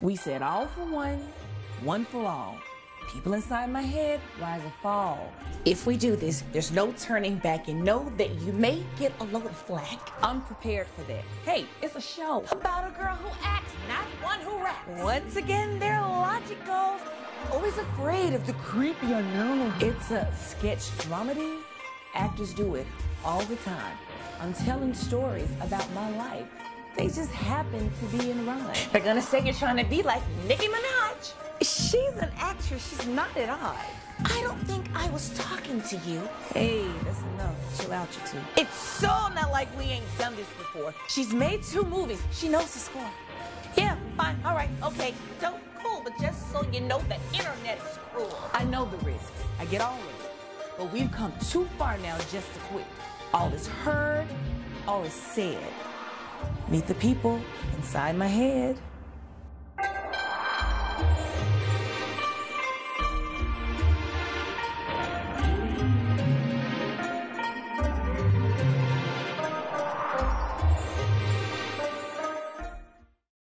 We said all for one, one for all. People inside my head rise or fall. If we do this, there's no turning back and know that you may get a load of flack. I'm prepared for that. Hey, it's a show about a girl who acts, not one who raps. Once again, their logic goes, always afraid of the creepy unknown. It's a sketch dramedy. Actors do it all the time. I'm telling stories about my life. They just happen to be in rhyme. They're gonna say you're trying to be like Nicki Minaj. She's an actress. She's not at odds. I don't think I was talking to you. Hey, that's enough. Chill out, you two. It's so not like we ain't done this before. She's made two movies. She knows the score. Yeah, fine, all right, okay. So cool, but just so you know, the internet is cruel. I know the risks. I get all of it. But we've come too far now just to quit. All is heard, all is said. Meet the people inside my head.